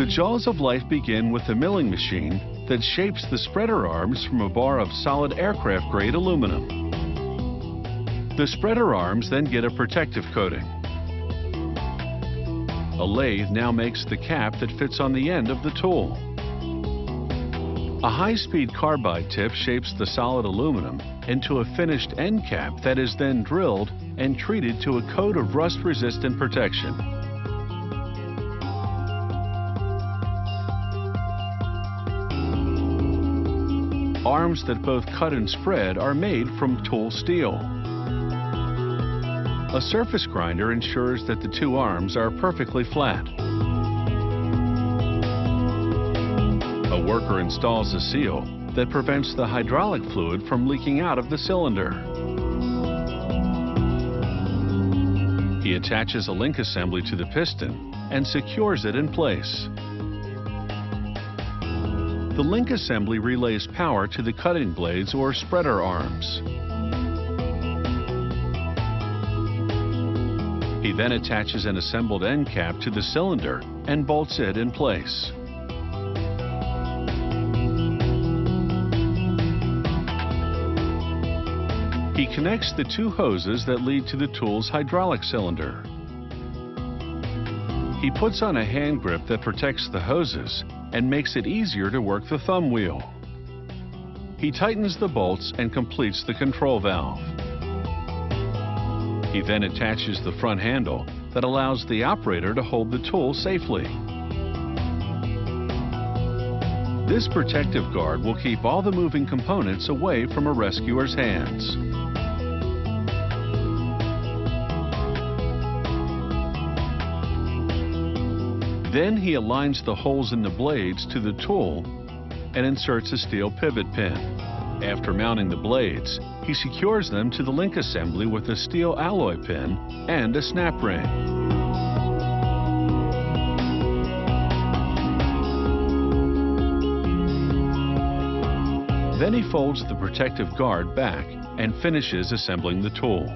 The jaws of life begin with the milling machine that shapes the spreader arms from a bar of solid aircraft-grade aluminum. The spreader arms then get a protective coating. A lathe now makes the cap that fits on the end of the tool. A high-speed carbide tip shapes the solid aluminum into a finished end cap that is then drilled and treated to a coat of rust-resistant protection. Arms that both cut and spread are made from tool steel. A surface grinder ensures that the two arms are perfectly flat. A worker installs a seal that prevents the hydraulic fluid from leaking out of the cylinder. He attaches a link assembly to the piston and secures it in place. The link assembly relays power to the cutting blades or spreader arms. He then attaches an assembled end cap to the cylinder and bolts it in place. He connects the two hoses that lead to the tool's hydraulic cylinder. He puts on a hand grip that protects the hoses and makes it easier to work the thumb wheel. He tightens the bolts and completes the control valve. He then attaches the front handle that allows the operator to hold the tool safely. This protective guard will keep all the moving components away from a rescuer's hands. Then he aligns the holes in the blades to the tool and inserts a steel pivot pin. After mounting the blades, he secures them to the link assembly with a steel alloy pin and a snap ring. Then he folds the protective guard back and finishes assembling the tool.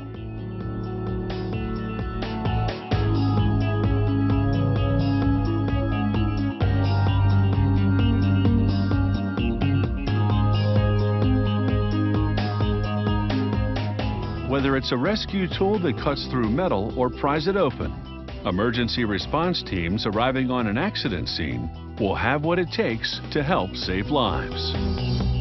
Whether it's a rescue tool that cuts through metal or pries it open, emergency response teams arriving on an accident scene will have what it takes to help save lives.